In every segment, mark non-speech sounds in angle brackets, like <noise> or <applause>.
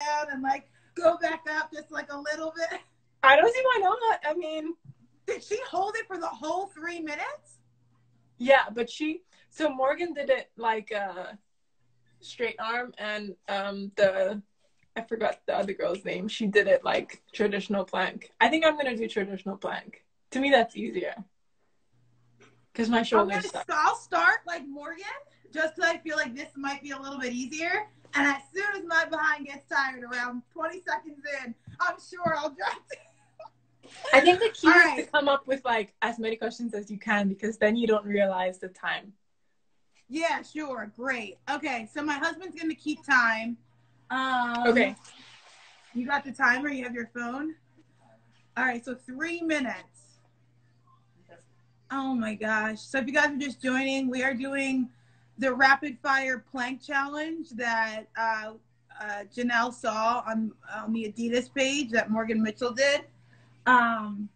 down and like go back up just like a little bit? I don't see why not. I mean, Did she hold it for the whole three minutes? yeah, but she. So Morgan did it like uh, straight arm, and um the I forgot the other girl's name. She did it like traditional plank. I think I'm gonna do traditional plank. To me, that's easier. Cause my shoulders. I'm gonna. I'll start like Morgan just because I feel like this might be a little bit easier. And as soon as my behind gets tired, around 20 seconds in, I'm sure I'll drop it. <laughs> I think the key All is right. to come up with like as many questions as you can because then you don't realize the time. Yeah, sure. Great. Okay, so my husband's gonna keep time. Um, Okay. You got the timer? You have your phone? All right, so three minutes. Oh my gosh. So if you guys are just joining, we are doing the rapid fire plank challenge that uh, uh, Jeanelle saw on, on the Adidas page that Morgan Mitchell did. Um,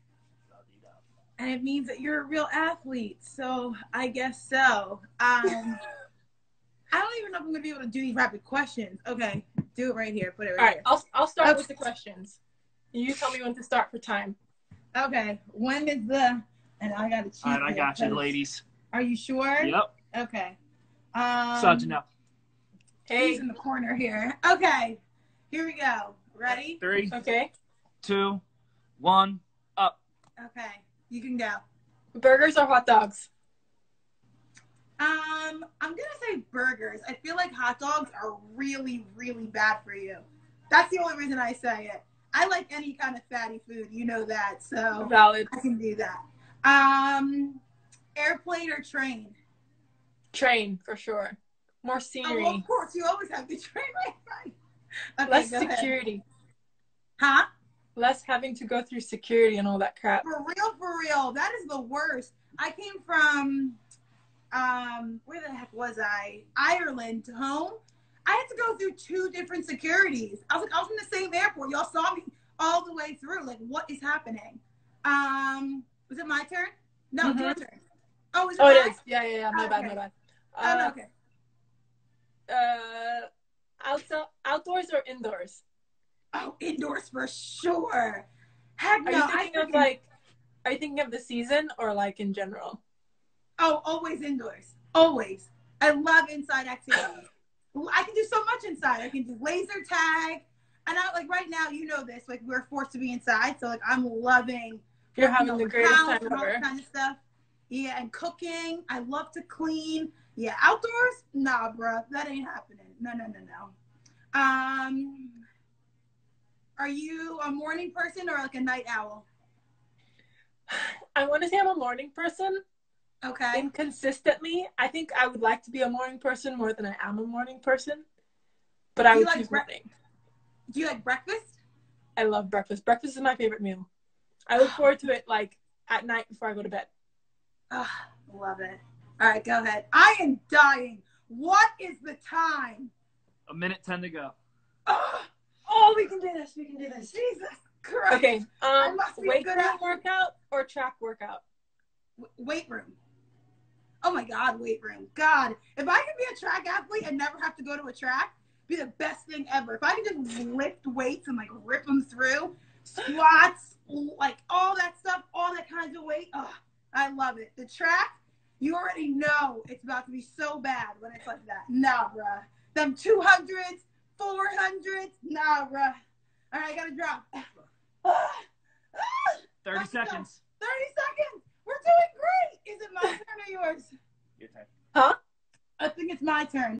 and it means that you're a real athlete. So I guess so. Um, I don't even know if I'm gonna be able to do these rapid questions. Okay, do it right here. Put it right, All right, I'll I'll start Okay. with the questions. You tell me when to start for time. Okay, when is the? And I got to cheat. All right, I got you, ladies. Are you sure? Yep. Okay. Um, So Jeanelle. Hey. He's in the corner here. Okay, here we go. Ready? Three, Okay. two, one, up. Okay, you can go. Burgers or hot dogs? Um, I'm gonna say burgers. I feel like hot dogs are really, really bad for you. That's the only reason I say it. I like any kind of fatty food, you know that, so Valid. I can do that. Um, airplane or train? Train for sure. More Oh, scenery. of course, you always have the train. <laughs> Okay, Less go ahead. security. Huh? Less having to go through security and all that crap. For real, for real. That is the worst. I came from, um, where the heck was I? Ireland to home. I had to go through two different securities. I was like, I was in the same airport. Y'all saw me all the way through. Like, what is happening? Um, was it my turn? No, it's your turn. Oh, is it Oh, it is. Yeah, yeah, yeah. My bad, my Okay. Oh, Uh, okay. uh, outside, outdoors or indoors? Oh, indoors for sure. Heck Are no. you I thinking of like? Are you thinking of the season or like in general? Oh, always indoors. Always. I love inside activities. I can do so much inside. I can do laser tag. And I like right now, you know this, like we're forced to be inside. So like I'm loving You're having the greatest time ever. kind of stuff. Yeah, and cooking. I love to clean. Yeah, outdoors? Nah, bruh. That ain't happening. No, no, no, no. Um are you a morning person or like a night owl? I want to say I'm a morning person. Okay. Inconsistently, I think I would like to be a morning person more than I am a morning person. But I would like choose bre- morning. Do you like breakfast? I love breakfast. Breakfast is my favorite meal. I look forward to it like at night before I go to bed. Ah, love it. All right, go ahead. I am dying. What is the time? A minute ten to go. Oh, Oh, we can do this. We can do this. Jesus Christ. Okay. Um, must be a weight good room athlete. workout or track workout? W- weight room. Oh my God, weight room. God, if I could be a track athlete and never have to go to a track, be the best thing ever. If I could just lift weights and like rip them through, squats, like all that stuff, all that kinds of weight. Oh, I love it. The track, you already know it's about to be so bad when it's like that. Nah, bruh. Them 200s, 400s, nah, bruh. All right, I gotta drop. <sighs> Thirty Let's go. seconds. 30 seconds. We're doing great. Is it my <laughs> turn or yours? Your turn. Huh? I think it's my turn.